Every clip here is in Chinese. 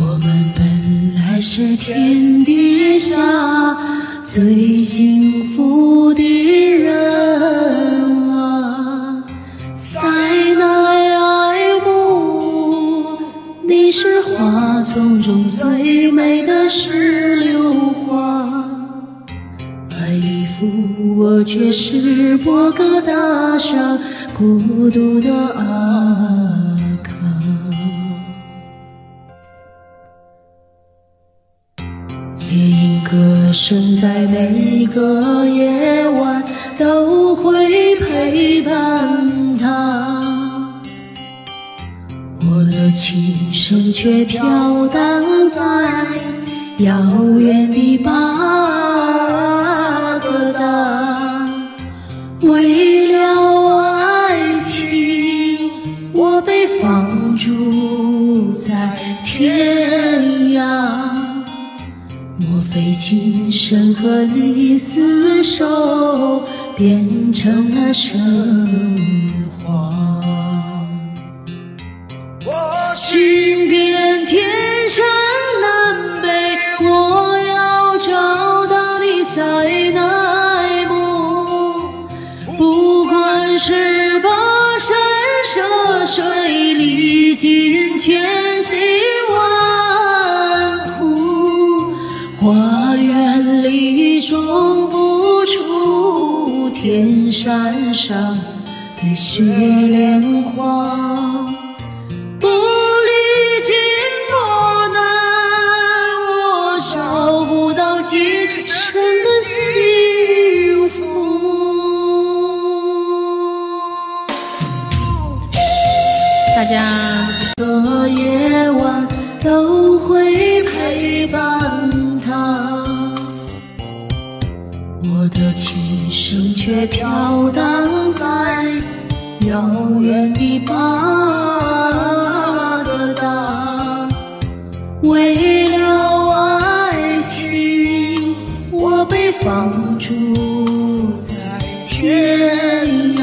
我们本来是天底下最幸福的人啊，塞奈爱慕，你是花丛中最美的石榴花，白衣服我却是博格大上孤独的阿夜莺歌声在每个夜晚都会陪伴他，我的琴声却飘荡在遥远的巴格达。为了爱情，我被放逐在天涯。莫非今生和你厮守，变成了神话？我寻遍天山南北，我要找到你塞奈姆。不管是跋山涉水，历尽千辛花园里种不出天山上的雪莲花。不历经磨难，我找不到今生的幸福。大家个夜晚都会陪伴他，我的琴声却飘荡在遥远的巴格达。为了爱情，我被放逐在天涯。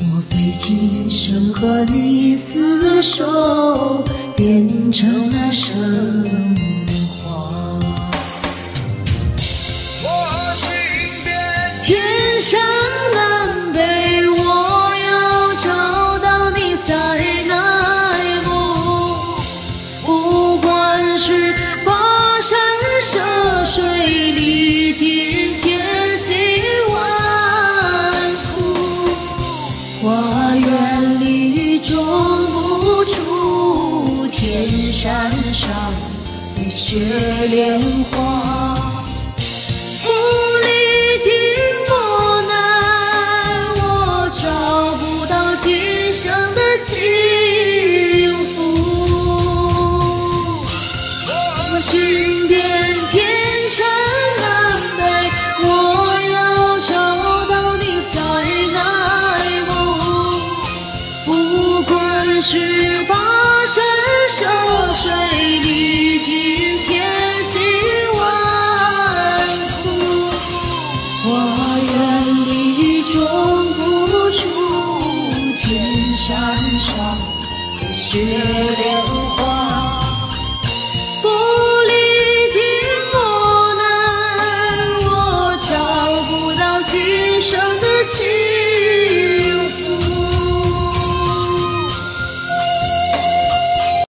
莫非今生和你厮守，变成了神是跋山涉水，历尽千辛万苦。花园里种不出天山上的雪莲花。愿离种不出天山上的雪莲。